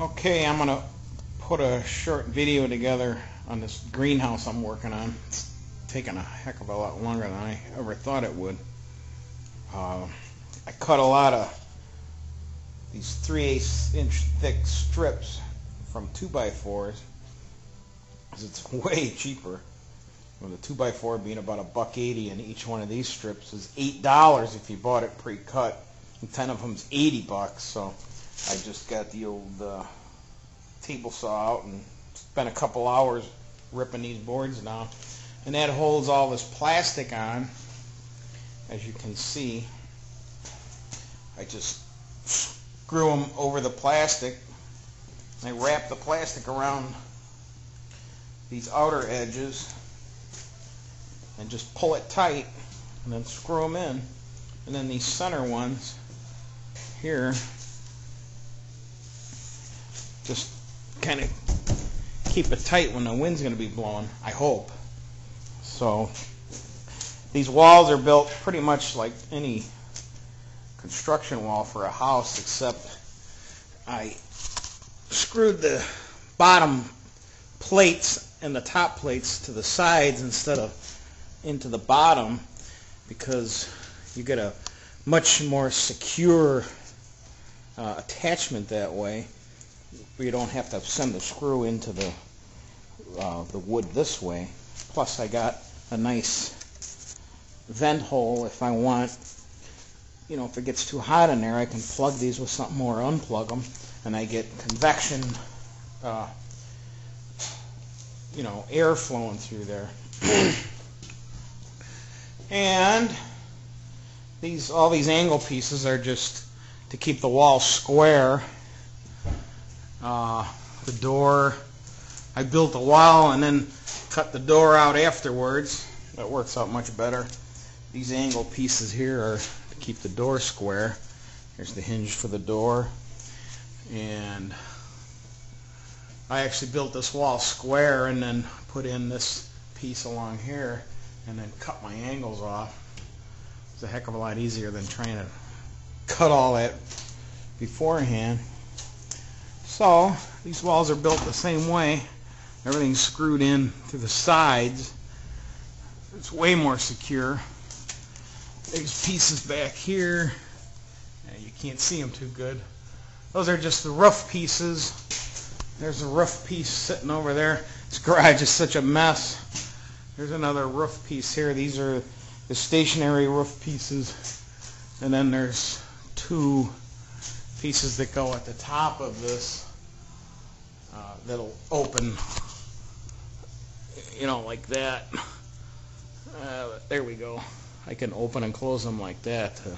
Okay, I'm going to put a short video together on this greenhouse I'm working on. It's taking a heck of a lot longer than I ever thought it would. Uh, I cut a lot of these 3 8 inch thick strips from 2x4s because it's way cheaper. Well, the 2x4 being about a buck 80 and each one of these strips is $8 if you bought it pre-cut. And 10 of them's 80 bucks, so I just got the old uh, table saw out and spent a couple hours ripping these boards down. And that holds all this plastic on. As you can see, I just screw them over the plastic. I wrap the plastic around these outer edges and just pull it tight and then screw them in. And then these center ones here just kind of keep it tight when the wind's going to be blowing, I hope. So these walls are built pretty much like any construction wall for a house except I screwed the bottom plates and the top plates to the sides instead of into the bottom because you get a much more secure uh, attachment that way you don't have to send the screw into the uh, the wood this way. Plus I got a nice vent hole if I want. You know, if it gets too hot in there, I can plug these with something or unplug them, and I get convection, uh, you know, air flowing through there. and these all these angle pieces are just to keep the wall square uh, the door. I built a wall and then cut the door out afterwards. That works out much better. These angle pieces here are to keep the door square. Here's the hinge for the door. And I actually built this wall square and then put in this piece along here and then cut my angles off. It's a heck of a lot easier than trying to cut all that beforehand. So these walls are built the same way. Everything's screwed in to the sides. It's way more secure. These pieces back here. You can't see them too good. Those are just the roof pieces. There's a roof piece sitting over there. This garage is such a mess. There's another roof piece here. These are the stationary roof pieces. And then there's two pieces that go at the top of this uh, that'll open, you know, like that. Uh, there we go. I can open and close them like that to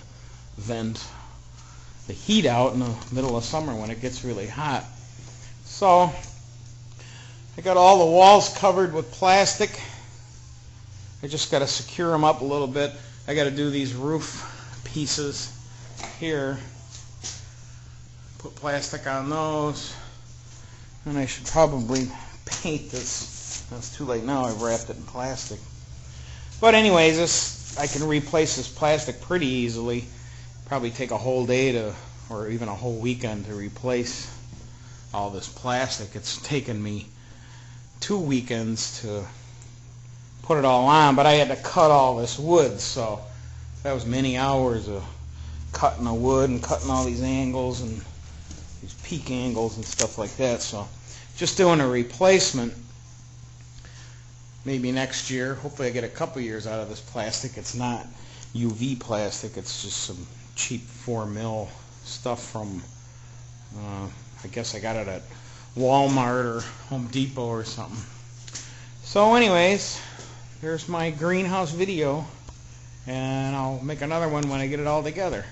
vent the heat out in the middle of summer when it gets really hot. So I got all the walls covered with plastic. I just got to secure them up a little bit. I got to do these roof pieces here. Put plastic on those. And I should probably paint this. It's too late now. I've wrapped it in plastic. But anyways, this I can replace this plastic pretty easily. Probably take a whole day to, or even a whole weekend to replace all this plastic. It's taken me two weekends to put it all on, but I had to cut all this wood, so that was many hours of cutting the wood and cutting all these angles and these peak angles and stuff like that. So just doing a replacement maybe next year. Hopefully I get a couple years out of this plastic. It's not UV plastic. It's just some cheap 4 mil stuff from, uh, I guess I got it at Walmart or Home Depot or something. So anyways, there's my greenhouse video and I'll make another one when I get it all together.